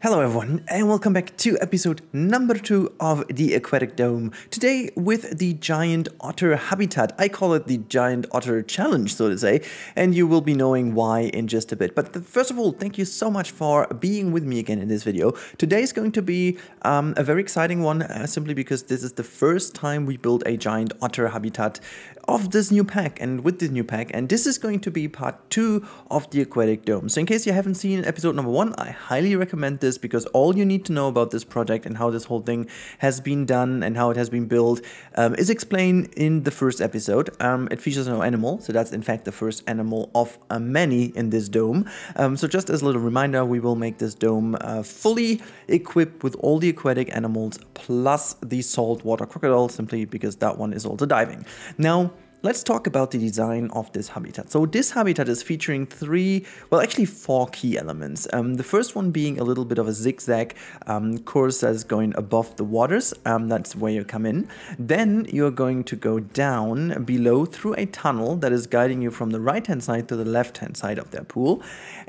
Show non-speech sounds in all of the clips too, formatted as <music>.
Hello everyone and welcome back to episode number 2 of the Aquatic Dome. Today with the Giant Otter Habitat. I call it the Giant Otter Challenge so to say and you will be knowing why in just a bit. But first of all thank you so much for being with me again in this video. Today is going to be um, a very exciting one uh, simply because this is the first time we build a Giant Otter Habitat of this new pack and with this new pack and this is going to be part 2 of the Aquatic Dome. So in case you haven't seen episode number 1 I highly recommend this this because all you need to know about this project and how this whole thing has been done and how it has been built um, is explained in the first episode. Um, it features no animal, so that's in fact the first animal of uh, many in this dome. Um, so just as a little reminder, we will make this dome uh, fully equipped with all the aquatic animals plus the saltwater crocodile, simply because that one is also diving. Now, Let's talk about the design of this habitat. So this habitat is featuring three, well actually four key elements. Um, the first one being a little bit of a zigzag um, course that is going above the waters. Um, that's where you come in. Then you're going to go down below through a tunnel that is guiding you from the right hand side to the left hand side of their pool.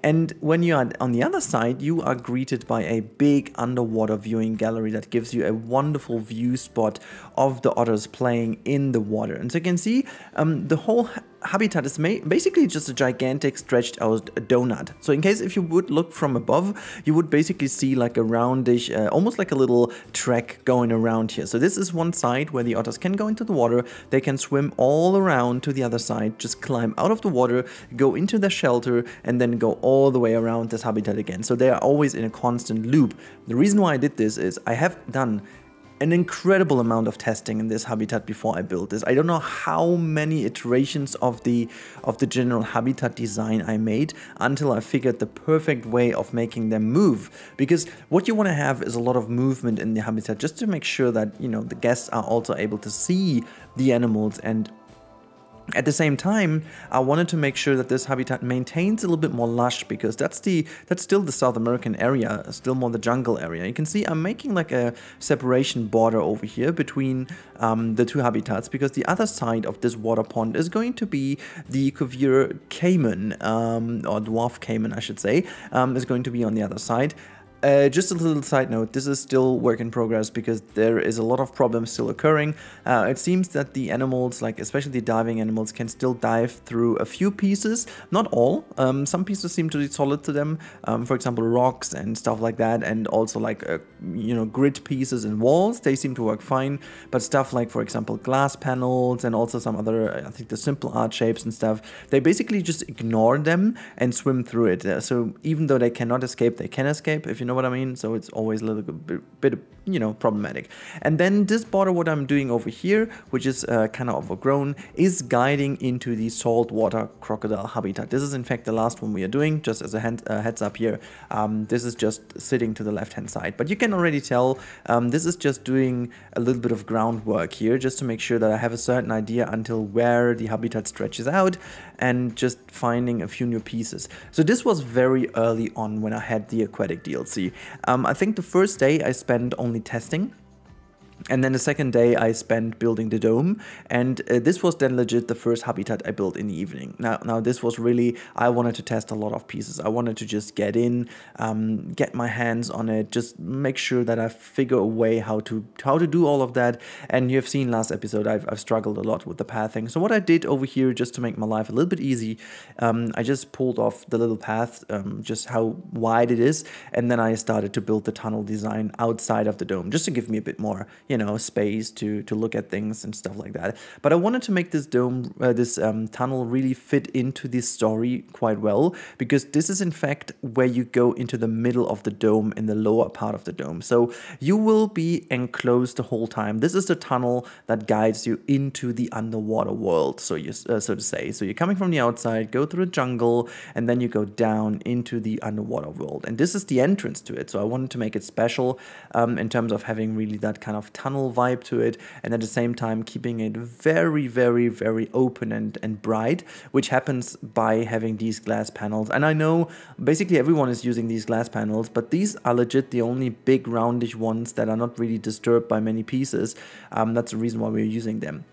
And when you are on the other side, you are greeted by a big underwater viewing gallery that gives you a wonderful view spot of the otters playing in the water. And so you can see um, the whole habitat is basically just a gigantic stretched out donut. So in case if you would look from above, you would basically see like a roundish, uh, almost like a little track going around here. So this is one side where the otters can go into the water. They can swim all around to the other side, just climb out of the water, go into their shelter, and then go all the way around this habitat again. So they are always in a constant loop. The reason why I did this is I have done an incredible amount of testing in this habitat before I built this. I don't know how many iterations of the of the general habitat design I made until I figured the perfect way of making them move. Because what you want to have is a lot of movement in the habitat just to make sure that, you know, the guests are also able to see the animals and at the same time, I wanted to make sure that this habitat maintains a little bit more lush because that's the that's still the South American area, still more the jungle area. You can see I'm making like a separation border over here between um, the two habitats because the other side of this water pond is going to be the Cuvier caiman, um, or dwarf caiman I should say, um, is going to be on the other side. Uh, just a little side note, this is still work in progress because there is a lot of problems still occurring. Uh, it seems that the animals, like especially the diving animals, can still dive through a few pieces, not all. Um, some pieces seem to be solid to them, um, for example rocks and stuff like that, and also like, uh, you know, grid pieces and walls, they seem to work fine, but stuff like, for example, glass panels and also some other, I think the simple art shapes and stuff, they basically just ignore them and swim through it. Uh, so even though they cannot escape, they can escape, if you know what I mean? So it's always a little bit, bit you know, problematic. And then this border, what I'm doing over here, which is uh, kind of overgrown, is guiding into the saltwater crocodile habitat. This is in fact the last one we are doing, just as a hand, uh, heads up here. Um, this is just sitting to the left-hand side. But you can already tell um, this is just doing a little bit of groundwork here, just to make sure that I have a certain idea until where the habitat stretches out and just finding a few new pieces. So this was very early on when I had the aquatic DLC. Um, I think the first day I spent only testing and then the second day I spent building the dome and uh, this was then legit the first habitat I built in the evening. Now, now this was really, I wanted to test a lot of pieces. I wanted to just get in, um, get my hands on it, just make sure that I figure a way how to how to do all of that. And you have seen last episode, I've, I've struggled a lot with the pathing. So what I did over here, just to make my life a little bit easy, um, I just pulled off the little path, um, just how wide it is. And then I started to build the tunnel design outside of the dome, just to give me a bit more, you know, space to to look at things and stuff like that. But I wanted to make this dome, uh, this um, tunnel, really fit into this story quite well because this is in fact where you go into the middle of the dome in the lower part of the dome. So you will be enclosed the whole time. This is the tunnel that guides you into the underwater world, so you uh, so to say. So you're coming from the outside, go through the jungle, and then you go down into the underwater world. And this is the entrance to it. So I wanted to make it special um, in terms of having really that kind of tunnel vibe to it and at the same time keeping it very very very open and and bright which happens by having these glass panels. And I know basically everyone is using these glass panels but these are legit the only big roundish ones that are not really disturbed by many pieces. Um, that's the reason why we're using them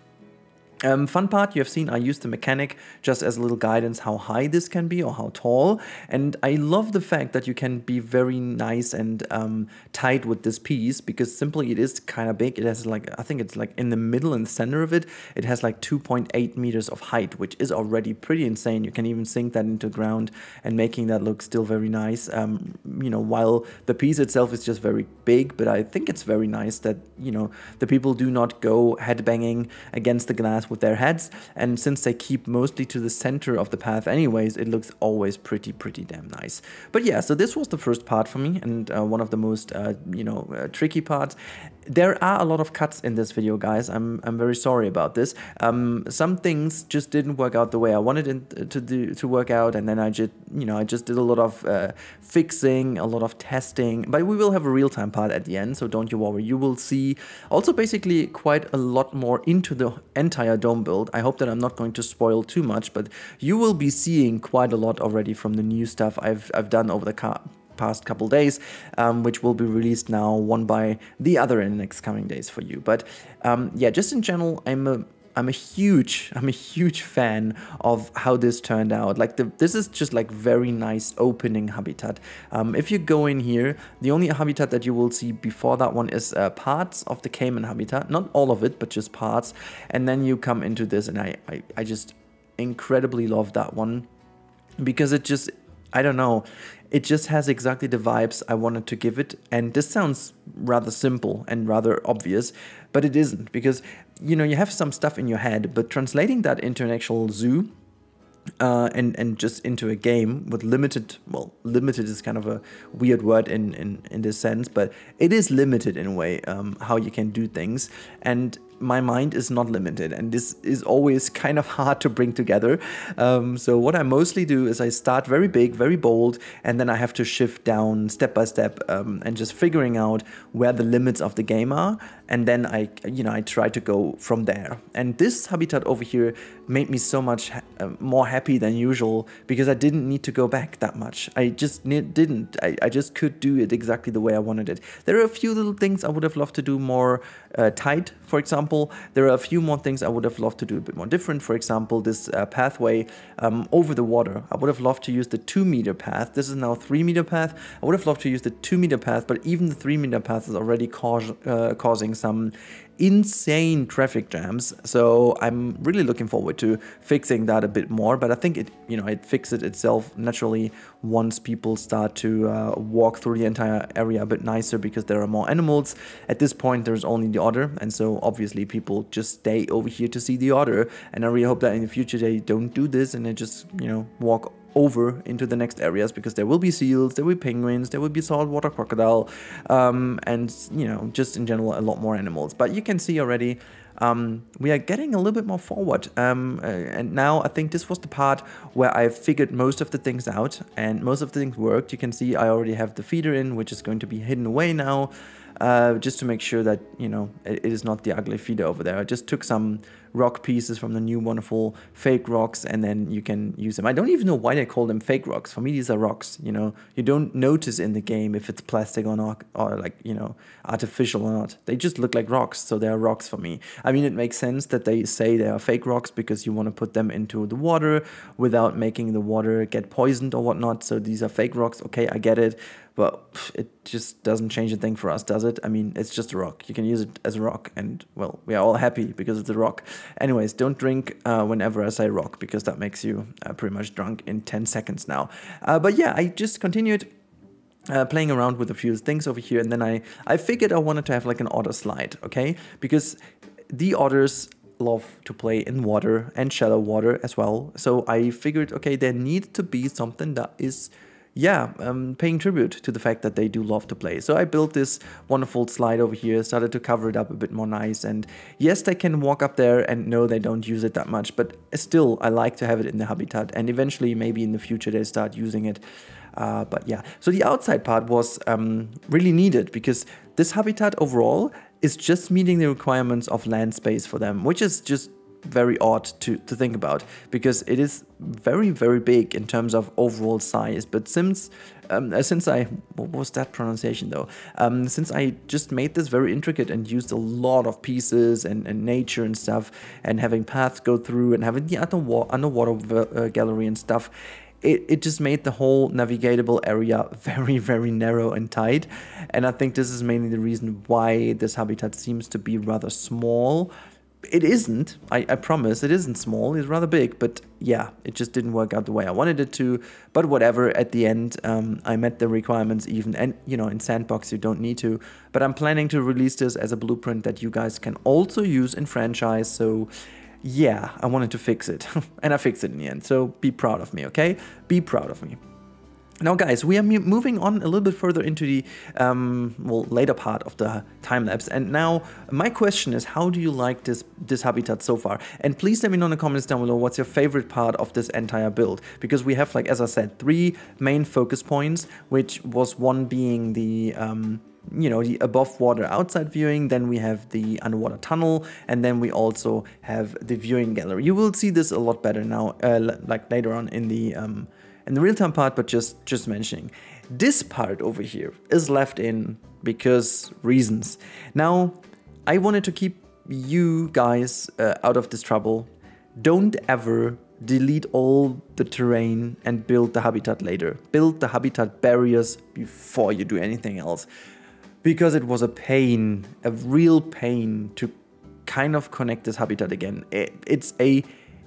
Um, fun part, you have seen I used the mechanic just as a little guidance how high this can be or how tall. And I love the fact that you can be very nice and um, tight with this piece because simply it is kind of big. It has like, I think it's like in the middle and center of it, it has like 2.8 meters of height, which is already pretty insane. You can even sink that into ground and making that look still very nice. Um, you know, while the piece itself is just very big, but I think it's very nice that, you know, the people do not go headbanging against the glass with their heads. And since they keep mostly to the center of the path anyways, it looks always pretty, pretty damn nice. But yeah, so this was the first part for me and uh, one of the most, uh, you know, uh, tricky parts. There are a lot of cuts in this video, guys. I'm, I'm very sorry about this. Um, some things just didn't work out the way I wanted it to do to work out, and then I just, you know, I just did a lot of uh, fixing, a lot of testing. But we will have a real-time part at the end, so don't you worry. You will see also basically quite a lot more into the entire dome build. I hope that I'm not going to spoil too much, but you will be seeing quite a lot already from the new stuff I've I've done over the car past couple days, um, which will be released now one by the other in the next coming days for you. But um, yeah, just in general, I'm a I'm a huge, <laughs> I'm a huge fan of how this turned out. Like the, this is just like very nice opening habitat. Um, if you go in here, the only habitat that you will see before that one is uh, parts of the caiman habitat, not all of it, but just parts. And then you come into this, and I, I, I just incredibly love that one because it just, I don't know, it just has exactly the vibes I wanted to give it. And this sounds rather simple and rather obvious, but it isn't because, you know, you have some stuff in your head, but translating that into an actual zoo uh, and and just into a game with limited well limited is kind of a weird word in in in this sense but it is limited in a way um, how you can do things and my mind is not limited and this is always kind of hard to bring together. Um, so what i mostly do is i start very big very bold and then i have to shift down step by step um, and just figuring out where the limits of the game are and then i you know i try to go from there. And this habitat over here made me so much ha uh, more happy than usual because i didn't need to go back that much. I just didn't. I, I just could do it exactly the way i wanted it. There are a few little things i would have loved to do more uh, tight for example there are a few more things I would have loved to do a bit more different. For example, this uh, pathway um, over the water. I would have loved to use the two meter path. This is now three meter path. I would have loved to use the two meter path, but even the three meter path is already uh, causing some insane traffic jams. So I'm really looking forward to fixing that a bit more. But I think it, you know, it fixes itself naturally once people start to uh, walk through the entire area a bit nicer because there are more animals. At this point, there's only the otter, and so obviously people just stay over here to see the otter. And I really hope that in the future they don't do this and they just, you know, walk over into the next areas because there will be seals, there will be penguins, there will be saltwater crocodile, um, and you know, just in general, a lot more animals. But you can see already um, we are getting a little bit more forward. Um, uh, and now I think this was the part where I figured most of the things out and most of the things worked. You can see I already have the feeder in, which is going to be hidden away now uh, just to make sure that, you know, it, it is not the ugly feeder over there. I just took some rock pieces from the new wonderful fake rocks and then you can use them. I don't even know why they call them fake rocks. For me, these are rocks, you know. You don't notice in the game if it's plastic or not, or like, you know, artificial or not. They just look like rocks, so they are rocks for me. I mean, it makes sense that they say they are fake rocks because you want to put them into the water without making the water get poisoned or whatnot. So these are fake rocks. Okay, I get it but it just doesn't change a thing for us, does it? I mean, it's just a rock. You can use it as a rock, and well, we are all happy because it's a rock. Anyways, don't drink uh, whenever I say rock because that makes you uh, pretty much drunk in 10 seconds now. Uh, but yeah, I just continued. Uh, playing around with a few things over here and then I, I figured I wanted to have like an otter slide okay because the otters love to play in water and shallow water as well so I figured okay there needs to be something that is yeah, um, paying tribute to the fact that they do love to play. So I built this wonderful slide over here, started to cover it up a bit more nice. And yes, they can walk up there and no, they don't use it that much, but still, I like to have it in the habitat. And eventually, maybe in the future, they start using it. Uh, but yeah, so the outside part was um, really needed because this habitat overall is just meeting the requirements of land space for them, which is just very odd to, to think about because it is very, very big in terms of overall size. But since um, uh, since I what was that pronunciation though? Um, since I just made this very intricate and used a lot of pieces and, and nature and stuff, and having paths go through and having the underwater, underwater uh, gallery and stuff, it, it just made the whole navigatable area <laughs> very, very narrow and tight. And I think this is mainly the reason why this habitat seems to be rather small it isn't. I, I promise it isn't small. It's rather big, but yeah, it just didn't work out the way I wanted it to. But whatever. At the end, um, I met the requirements even, and you know, in Sandbox you don't need to. But I'm planning to release this as a blueprint that you guys can also use in franchise. So yeah, I wanted to fix it, <laughs> and I fixed it in the end. So be proud of me, okay? Be proud of me. Now guys, we are moving on a little bit further into the um, well later part of the time lapse and now my question is how do you like this this habitat so far? And please let me know in the comments down below what's your favorite part of this entire build? Because we have like as I said three main focus points which was one being the um, you know the above water outside viewing then we have the underwater tunnel and then we also have the viewing gallery. You will see this a lot better now uh, like later on in the um, in the real-time part, but just, just mentioning. This part over here is left in because reasons. Now, I wanted to keep you guys uh, out of this trouble. Don't ever delete all the terrain and build the habitat later. Build the habitat barriers before you do anything else. Because it was a pain, a real pain to kind of connect this habitat again. It, it's a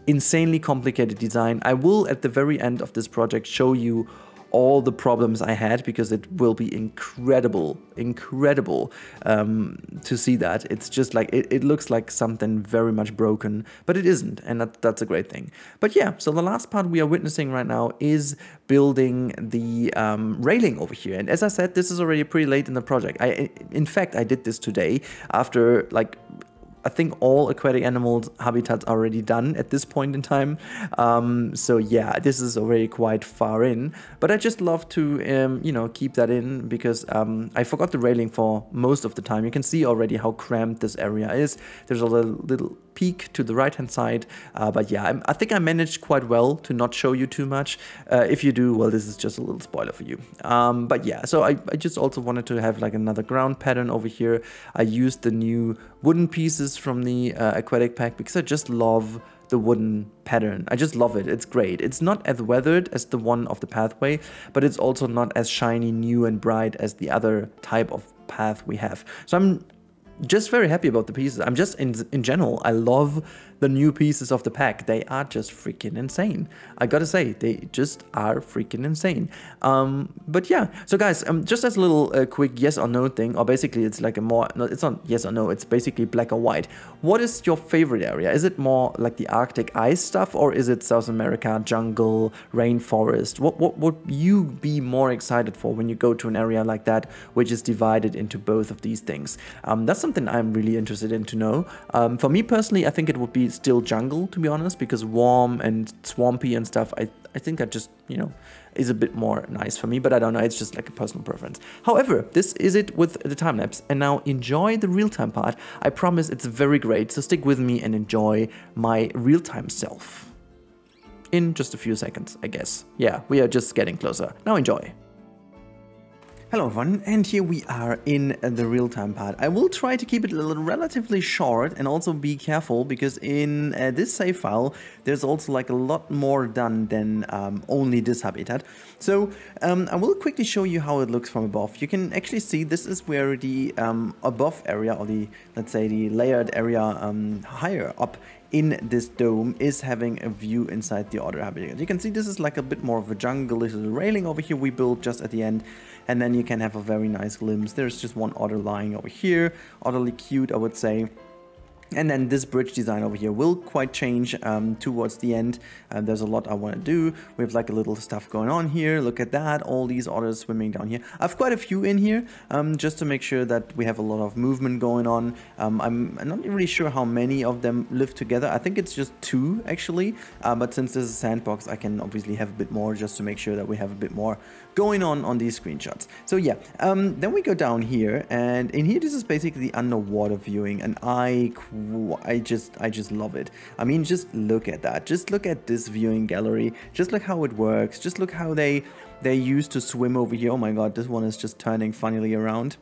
insanely complicated design. I will at the very end of this project show you all the problems I had because it will be incredible, incredible um, to see that. It's just like, it, it, looks like something very much broken, but it isn't, and that, that's a great thing. But yeah, so the last part we are witnessing right now is building the um, railing over here. And as I said, this is already pretty late in the project. I, in fact, I did this today after like I think all aquatic animals habitats are already done at this point in time. Um, so yeah, this is already quite far in. But I just love to, um, you know, keep that in because um, I forgot the railing for most of the time. You can see already how cramped this area is. There's a little, little peek to the right hand side. Uh, but yeah, I, I, think I managed quite well to not show you too much. Uh, if you do, well, this is just a little spoiler for you. Um, but yeah, so I, I just also wanted to have like another ground pattern over here. I used the new wooden pieces from the uh, aquatic pack because I just love the wooden pattern. I just love it. It's great. It's not as weathered as the one of the pathway, but it's also not as shiny, new and bright as the other type of path we have. So I'm just very happy about the pieces. I'm just in in general, I love the new pieces of the pack. They are just freaking insane. I gotta say, they just are freaking insane. Um, but yeah, so guys, um, just as a little uh, quick yes or no thing, or basically it's like a more, no, it's not yes or no, it's basically black or white. What is your favorite area? Is it more like the Arctic ice stuff, or is it South America, jungle, rainforest? What, what would you be more excited for when you go to an area like that, which is divided into both of these things? Um, that's something I'm really interested in to know. Um, for me personally, I think it would be still jungle, to be honest, because warm and swampy and stuff, I, I think that just, you know, is a bit more nice for me, but I don't know, it's just like a personal preference. However, this is it with the time lapse, and now enjoy the real-time part. I promise it's very great, so stick with me and enjoy my real-time self. In just a few seconds, I guess. Yeah, we are just getting closer. Now enjoy. Hello everyone, and here we are in the real-time part. I will try to keep it relatively short and also be careful because in uh, this save file there's also like a lot more done than um, only this habitat. So um, I will quickly show you how it looks from above. You can actually see this is where the um, above area or the, let's say the layered area um, higher up in this dome is having a view inside the other habitat. You can see this is like a bit more of a jungle. This is a railing over here we built just at the end and then you can have a very nice glimpse. There's just one otter lying over here, utterly cute I would say. And then this bridge design over here will quite change um, towards the end. Uh, there's a lot I want to do. We have like a little stuff going on here. Look at that. All these otters swimming down here. I have quite a few in here um, just to make sure that we have a lot of movement going on. Um, I'm, not really sure how many of them live together. I think it's just two actually. Uh, but since this is a sandbox, I can obviously have a bit more just to make sure that we have a bit more going on on these screenshots. So yeah, um, then we go down here, and in here this is basically the underwater viewing, and I, I just, I just love it. I mean, just look at that. Just look at this viewing gallery. Just look how it works. Just look how they, they used to swim over here. Oh my god, this one is just turning funnily around.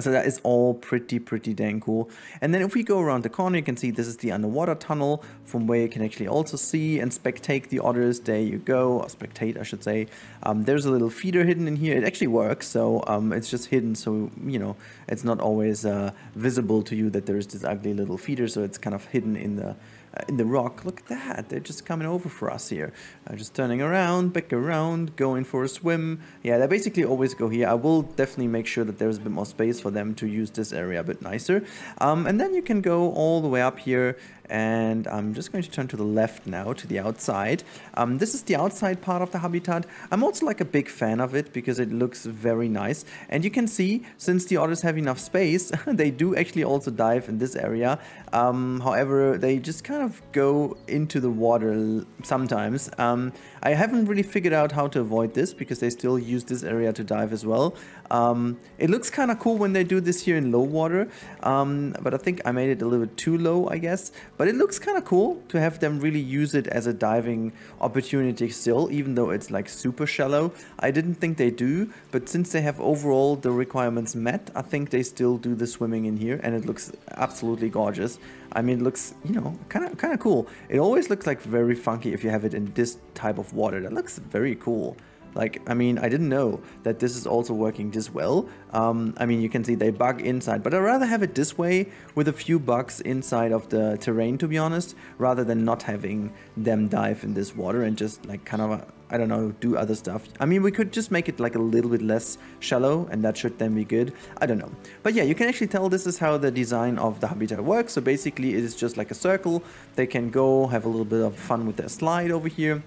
So that is all pretty, pretty dang cool. And then if we go around the corner, you can see this is the underwater tunnel from where you can actually also see and spectate the otters. There you go, or spectate, I should say. Um, there's a little feeder hidden in here. It actually works, so um, it's just hidden, so, you know, it's not always uh, visible to you that there's this ugly little feeder, so it's kind of hidden in the uh, in the rock. Look at that. They're just coming over for us here. Uh, just turning around, back around, going for a swim. Yeah, they basically always go here. I will definitely make sure that there's a bit more space for them to use this area a bit nicer. Um, and then you can go all the way up here and I'm just going to turn to the left now to the outside. Um, this is the outside part of the habitat. I'm also like a big fan of it because it looks very nice and you can see since the otters have enough space <laughs> they do actually also dive in this area. Um, however they just kind of go into the water sometimes. Um, I haven't really figured out how to avoid this because they still use this area to dive as well. Um, it looks kind of cool when they do this here in low water, um, but I think I made it a little bit too low, I guess. But it looks kind of cool to have them really use it as a diving opportunity still, even though it's like super shallow. I didn't think they do, but since they have overall the requirements met, I think they still do the swimming in here, and it looks absolutely gorgeous. I mean, it looks, you know, kind of kind of cool. It always looks like very funky if you have it in this type of water. That looks very cool. Like, I mean, I didn't know that this is also working this well. Um, I mean, you can see they bug inside, but I'd rather have it this way with a few bugs inside of the terrain, to be honest, rather than not having them dive in this water and just like kind of, I don't know, do other stuff. I mean, we could just make it like a little bit less shallow and that should then be good. I don't know. But yeah, you can actually tell this is how the design of the habitat works. So basically it is just like a circle. They can go have a little bit of fun with their slide over here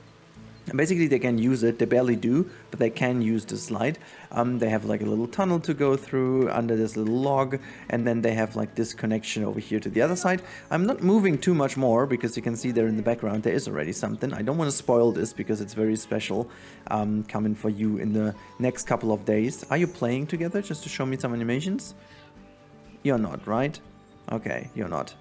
and basically they can use it, they barely do, but they can use the slide. Um, they have like a little tunnel to go through under this little log, and then they have like this connection over here to the other side. I'm not moving too much more because you can see there in the background there is already something. I don't want to spoil this because it's very special um, coming for you in the next couple of days. Are you playing together just to show me some animations? You're not, right? Okay, you're not.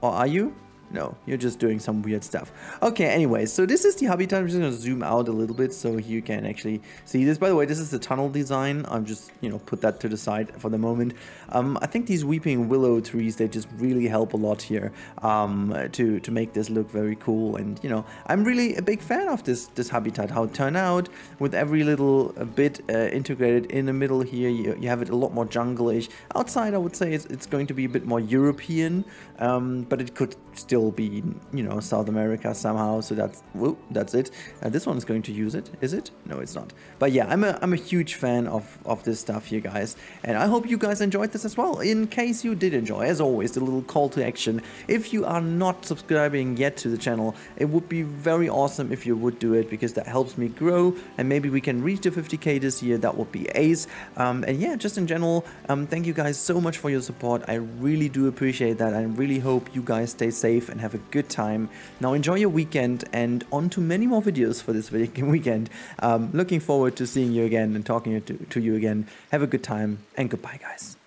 Or are you? No, you're just doing some weird stuff. Okay, anyway, so this is the habitat. I'm just to zoom out a little bit so you can actually see this. By the way, this is the tunnel design. I'm just, you know, put that to the side for the moment. Um, I think these weeping willow trees, they just really help a lot here um, to, to make this look very cool. And, you know, I'm really a big fan of this, this habitat, how it turned out with every little bit uh, integrated in the middle here. You, you have it a lot more jungle-ish. Outside, I would say it's, it's going to be a bit more European, um, but it could still be, you know, South America somehow. So that's whoop, that's it. Uh, this one is going to use it. Is it? No, it's not. But yeah, I'm a I'm a huge fan of of this stuff here, guys, and I hope you guys enjoyed this as well. In case you did enjoy, as always, the little call to action. If you are not subscribing yet to the channel, it would be very awesome if you would do it because that helps me grow and maybe we can reach the 50k this year. That would be ace. Um, and yeah, just in general, um, thank you guys so much for your support. I really do appreciate that. I really hope you guys stay safe and have a good time. Now enjoy your weekend and on to many more videos for this <laughs> weekend. Um, looking forward to seeing you again and talking to, to you again. Have a good time and goodbye guys.